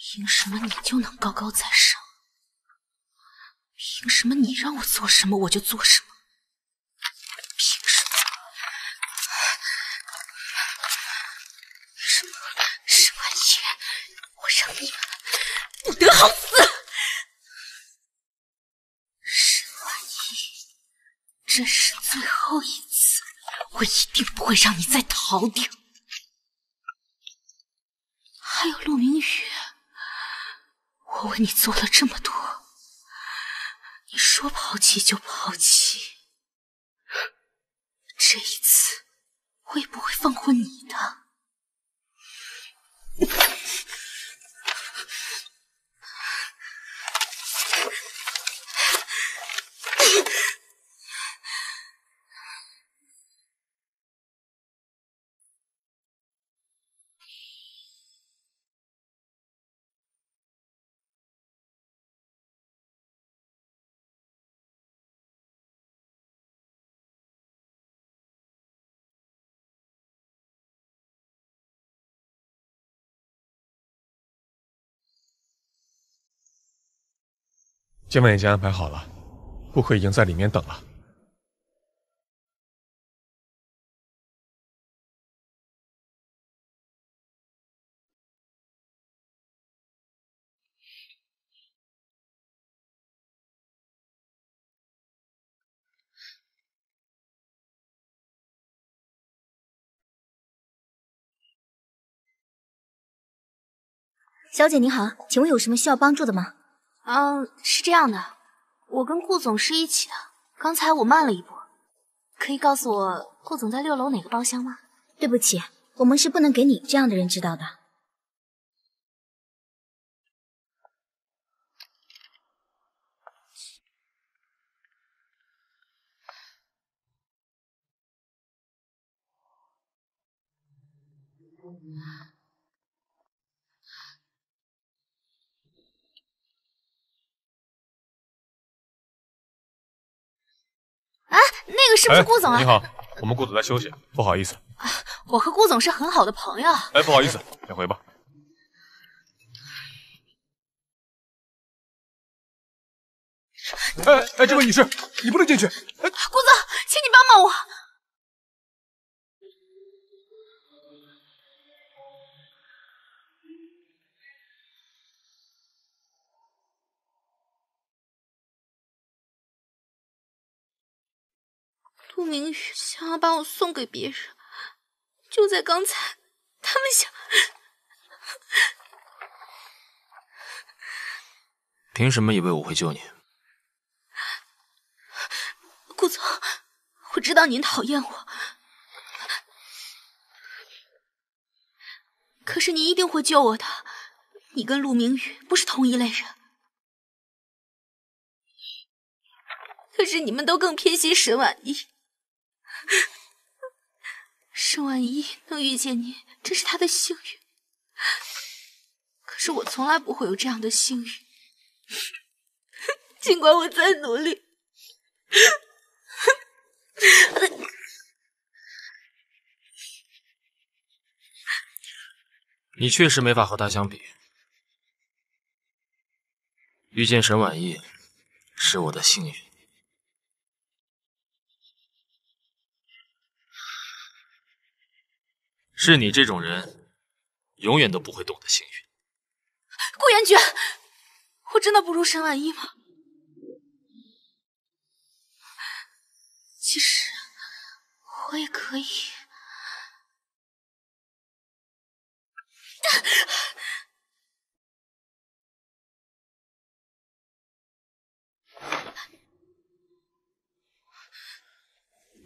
凭什么你就能高高在上？凭什么你让我做什么我就做什么？凭什么？什么？沈万一，我让你们不得好死！沈万一，这是最后一次，我一定不会让你再逃掉。还有陆明宇，我为你做了这么多，你说抛弃就抛弃，这一次我也不会放过你的。今晚已经安排好了，顾客已经在里面等了。小姐你好，请问有什么需要帮助的吗？嗯，是这样的，我跟顾总是一起的，刚才我慢了一步，可以告诉我顾总在六楼哪个包厢吗？对不起，我们是不能给你这样的人知道的。啊，那个是不是顾总啊？你好，我们顾总在休息，不好意思。我和顾总是很好的朋友。哎，不好意思，先回吧。哎哎，这位女士，你不能进去。哎，顾总，请你帮帮我。陆明宇想要把我送给别人，就在刚才，他们想 凭什么以为我会救你？顾总，我知道您讨厌我，可是您一定会救我的。你跟陆明宇不是同一类人，可是你们都更偏心沈婉意。沈万一能遇见你，真是他的幸运。可是我从来不会有这样的幸运，尽管我再努力。你确实没法和他相比。遇见沈婉意，是我的幸运。是你这种人，永远都不会懂得幸运。顾言爵，我真的不如沈婉意吗？其实我也可以。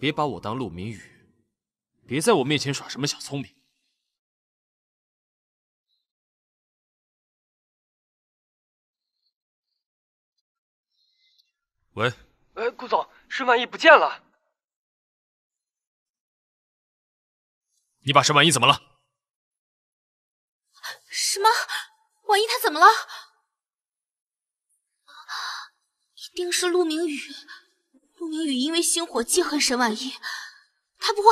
别把我当陆明宇。别在我面前耍什么小聪明！喂，哎，顾总，沈婉意不见了。你把沈婉意怎么了？什么？婉意她怎么了？一定是陆明宇。陆明宇因为星火记恨沈婉意，他不会。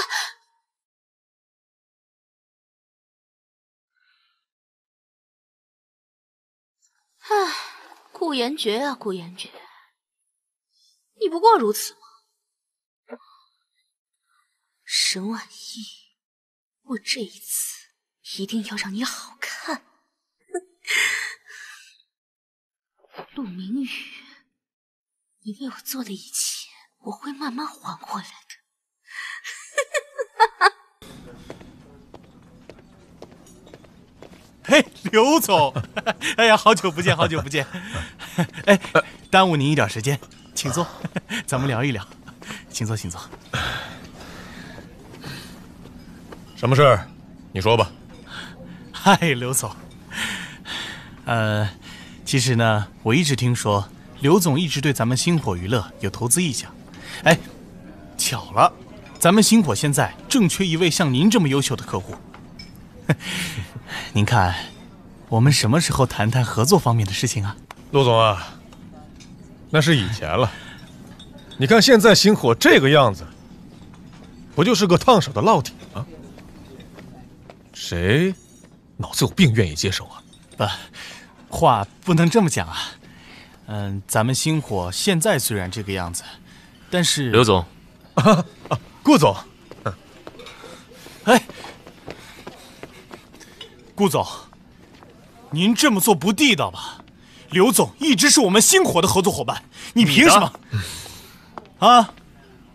唉，顾言爵啊，顾言爵，你不过如此吗？沈婉意，我这一次一定要让你好看。陆明宇，你为我做的一切，我会慢慢还回来的。嘿，刘总，哎呀，好久不见，好久不见。哎，耽误您一点时间，请坐，咱们聊一聊。请坐，请坐。什么事儿？你说吧。嗨，刘总。呃，其实呢，我一直听说刘总一直对咱们星火娱乐有投资意向。哎，巧了，咱们星火现在正缺一位像您这么优秀的客户。您看，我们什么时候谈谈合作方面的事情啊？陆总啊，那是以前了。你看现在星火这个样子，不就是个烫手的烙铁吗？谁脑子有病愿意接手啊？不，话不能这么讲啊。嗯，咱们星火现在虽然这个样子，但是刘总，啊啊，顾总，哎。顾总，您这么做不地道吧？刘总一直是我们星火的合作伙伴，你凭什么？啊，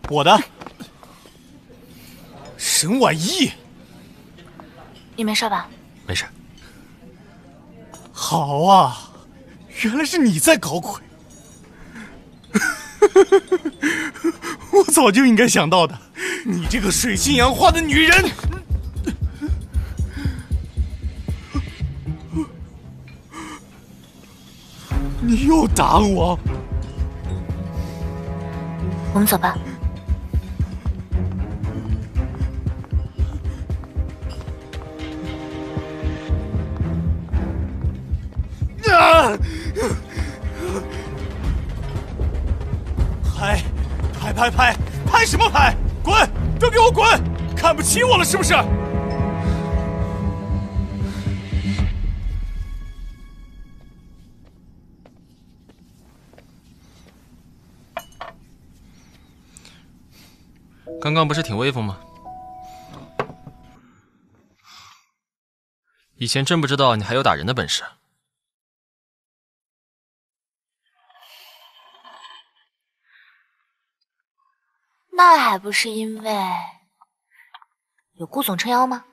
我的沈婉意，你没事吧？没事。好啊，原来是你在搞鬼，我早就应该想到的，你这个水性杨花的女人。你又打我！我们走吧。啊！拍，拍拍拍，拍什么拍？滚！都给我滚！看不起我了是不是？刚刚不是挺威风吗？以前真不知道你还有打人的本事。那还不是因为有顾总撑腰吗？